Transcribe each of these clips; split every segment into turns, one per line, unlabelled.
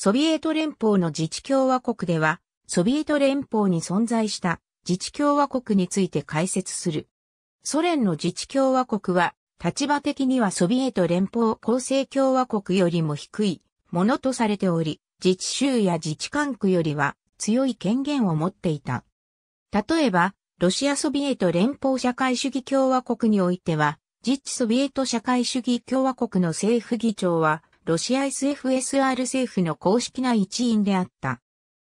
ソビエト連邦の自治共和国では、ソビエト連邦に存在した自治共和国について解説する。ソ連の自治共和国は、立場的にはソビエト連邦構成共和国よりも低いものとされており、自治州や自治管区よりは強い権限を持っていた。例えば、ロシアソビエト連邦社会主義共和国においては、自治ソビエト社会主義共和国の政府議長は、ロシア SFSR 政府の公式な一員であった。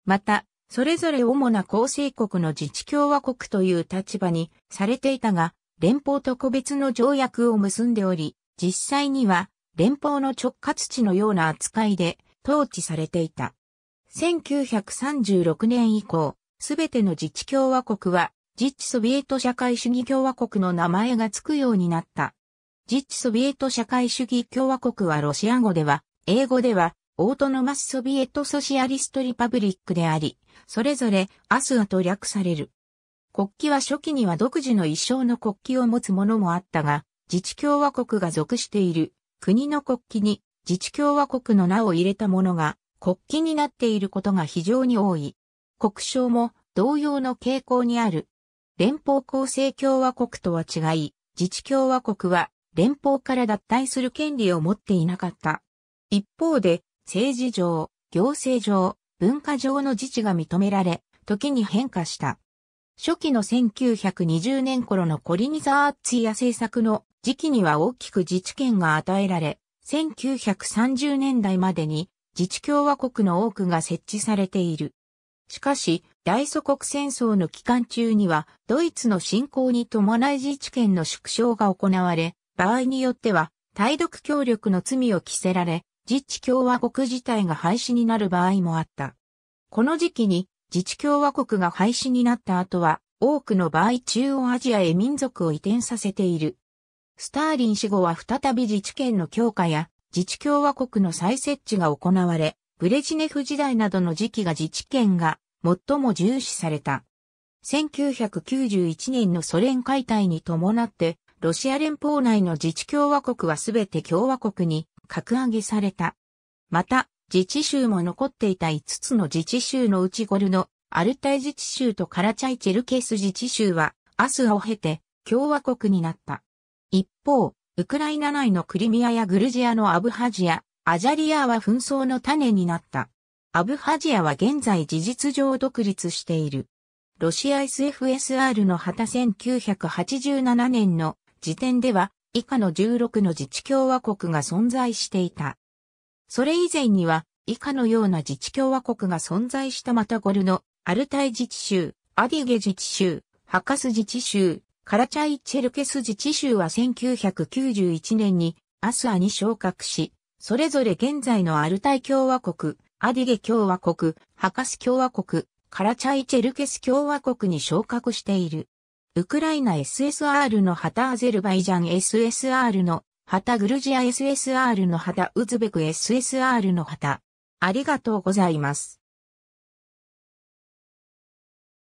また、それぞれ主な構成国の自治共和国という立場にされていたが、連邦と個別の条約を結んでおり、実際には連邦の直轄地のような扱いで統治されていた。1936年以降、すべての自治共和国は自治ソビエト社会主義共和国の名前が付くようになった。自治ソビエト社会主義共和国はロシア語では、英語では、オートノマスソビエトソシアリストリパブリックであり、それぞれアスアと略される。国旗は初期には独自の一生の国旗を持つものもあったが、自治共和国が属している国の国旗に自治共和国の名を入れたものが国旗になっていることが非常に多い。国章も同様の傾向にある。連邦構成共和国とは違い、自治共和国は連邦から脱退する権利を持っていなかった。一方で、政治上、行政上、文化上の自治が認められ、時に変化した。初期の1920年頃のコリニザーツィア政策の時期には大きく自治権が与えられ、1930年代までに自治共和国の多くが設置されている。しかし、大祖国戦争の期間中には、ドイツの侵攻に伴い自治権の縮小が行われ、場合によっては、対独協力の罪を着せられ、自治共和国自体が廃止になる場合もあった。この時期に、自治共和国が廃止になった後は、多くの場合中央アジアへ民族を移転させている。スターリン死後は再び自治権の強化や自治共和国の再設置が行われ、ブレジネフ時代などの時期が自治権が最も重視された。1991年のソ連解体に伴って、ロシア連邦内の自治共和国はすべて共和国に格上げされた。また、自治州も残っていた5つの自治州のうちゴルのアルタイ自治州とカラチャイチェルケス自治州は、アスアを経て共和国になった。一方、ウクライナ内のクリミアやグルジアのアブハジア、アジャリアは紛争の種になった。アブハジアは現在事実上独立している。ロシア SFSR の旗1987年の時点では以下の16の自治共和国が存在していた。それ以前には以下のような自治共和国が存在したまたゴルのアルタイ自治州、アディゲ自治州、ハカス自治州、カラチャイチェルケス自治州は1991年にアスアに昇格し、それぞれ現在のアルタイ共和国、アディゲ共和国、ハカス共和国、カラチャイチェルケス共和国に昇格している。ウクライナ SSR の旗アゼルバイジャン SSR の旗グルジア SSR の旗ウズベク SSR の旗。ありがとうございます。